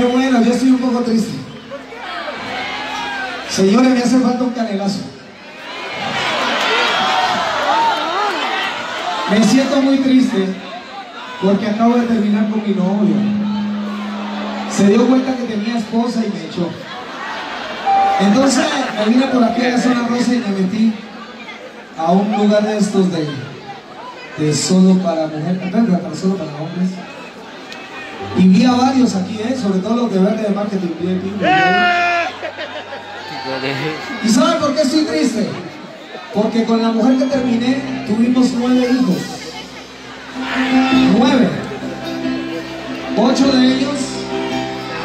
Qué bueno, yo estoy un poco triste. Señores, me hace falta un canelazo. Me siento muy triste porque acabo de terminar con mi novio. Se dio cuenta que tenía esposa y me echó. Entonces me vine por aquí a la zona rosa y me metí a un lugar de estos de, de solo para mujeres, para solo para hombres. Y vi a varios aquí, ¿eh? sobre todo los de verde de marketing. ¡Eh! ¿Y saben por qué estoy triste? Porque con la mujer que terminé tuvimos nueve hijos. Nueve. Ocho de ellos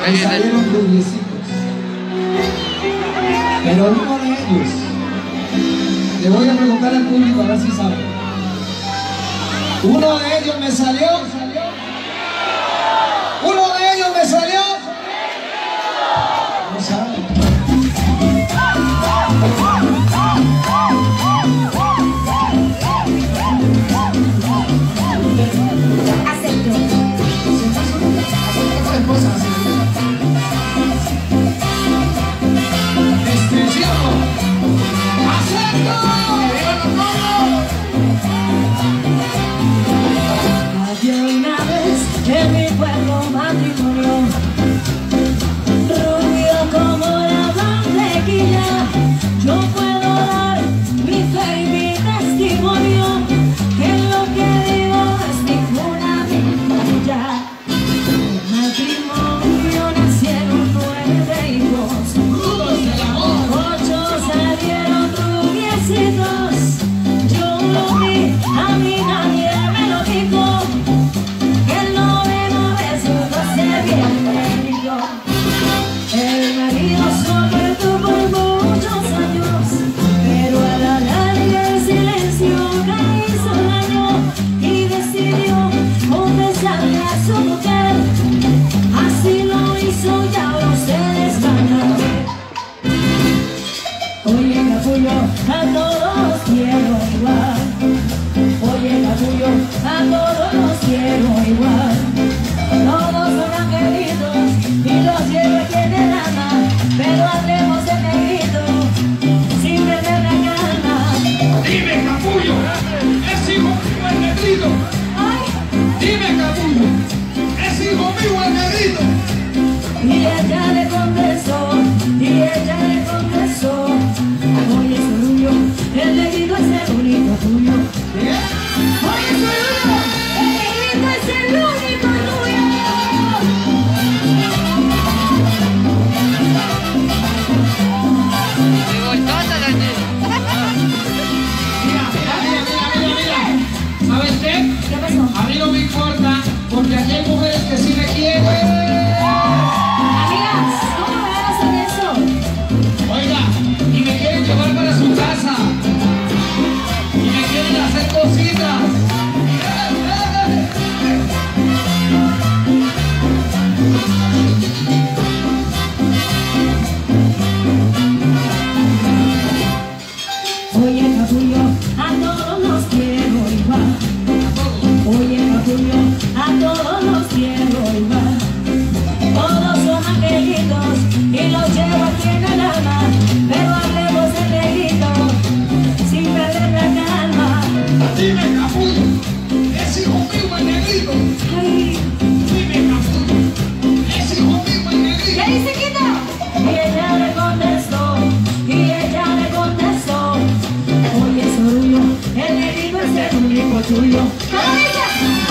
me salieron rubiecitos. Pero uno de ellos, le voy a preguntar al público a ver si saben. Uno de ellos me salió 돌려 돌려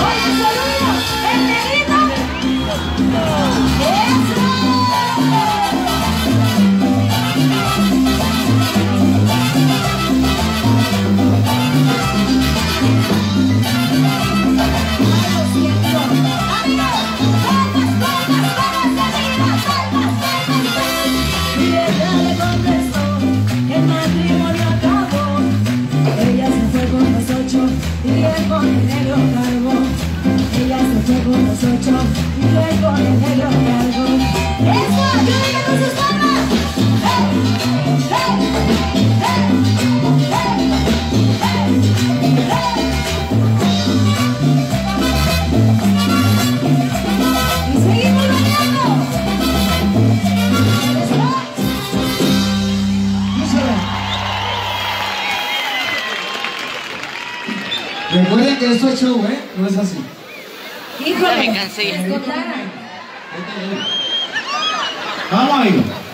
Recuerden que esto es show, ¿eh? No es así. Híjole, me cansé. Vamos a ir.